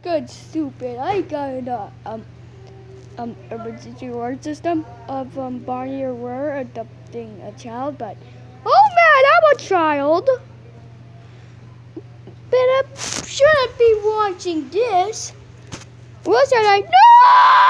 Good, stupid. I got a um um emergency reward system of um Barney or were adopting a child, but oh man, I'm a child. But I shouldn't be watching this. What that? I? No!